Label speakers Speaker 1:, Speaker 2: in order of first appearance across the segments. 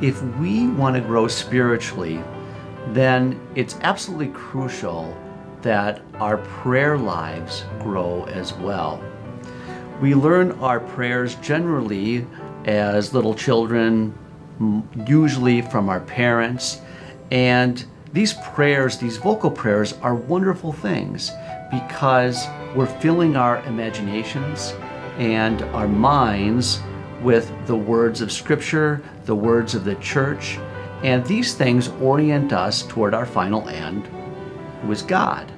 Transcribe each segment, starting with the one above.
Speaker 1: if we want to grow spiritually, then it's absolutely crucial that our prayer lives grow as well. We learn our prayers generally as little children, usually from our parents, and these prayers, these vocal prayers, are wonderful things because we're filling our imaginations and our minds with the words of Scripture, the words of the church, and these things orient us toward our final end, who is God.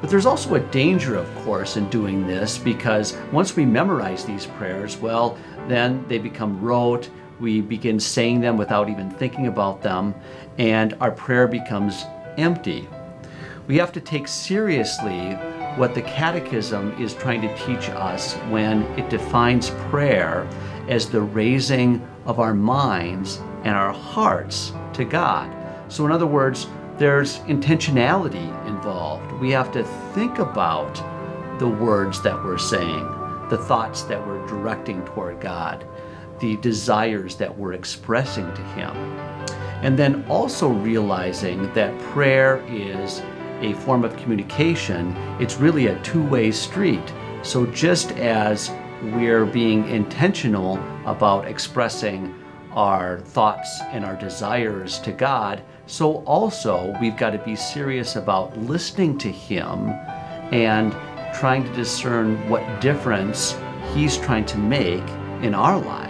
Speaker 1: But there's also a danger, of course, in doing this because once we memorize these prayers, well, then they become rote. We begin saying them without even thinking about them, and our prayer becomes empty. We have to take seriously what the Catechism is trying to teach us when it defines prayer as the raising of our minds and our hearts to God. So, in other words, there's intentionality involved. We have to think about the words that we're saying, the thoughts that we're directing toward God, the desires that we're expressing to Him. And then also realizing that prayer is a form of communication, it's really a two way street. So just as we're being intentional about expressing our thoughts and our desires to God, so also we've got to be serious about listening to Him and trying to discern what difference He's trying to make in our lives.